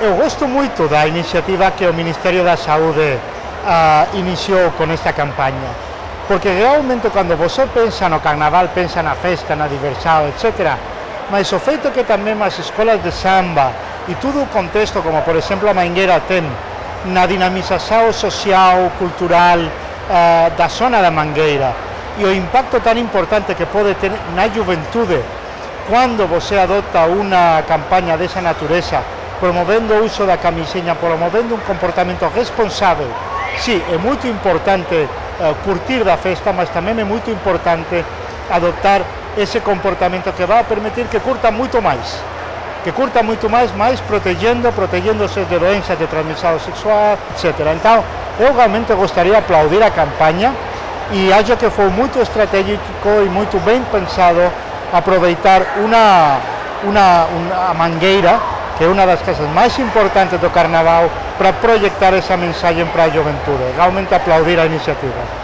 Eu gosto muito da iniciativa que o Ministerio da Saúde uh, iniciou con esta campaña, porque realmente cando você pensa no carnaval, pensa na festa, na diversão, etc. Mas o feito que tamén as escolas de samba e todo o contexto, como por exemplo a Mangueira ten, na dinamización social, cultural uh, da zona da Mangueira e o impacto tan importante que pode ter na juventude cando você adopta unha campaña desa natureza promovendo o uso da camiseña, promovendo un comportamento responsável. Sí, é moito importante uh, curtir da festa, mas tamén é moito importante adoptar ese comportamento que vai permitir que curta moito máis que curta moito máis, máis protegendo, protegéndose de doenças de transmissão sexual, etc. Então, eu realmente gostaria de aplaudir a campaña e acho que foi muito estratégico e muito bem pensado aproveitar uma, uma, uma mangueira que é unha das casas máis importantes do Carnaval para proyectar esa mensaxe para a juventude. Realmente aplaudir a iniciativa.